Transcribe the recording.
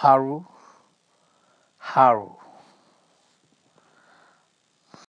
Haru, Haru.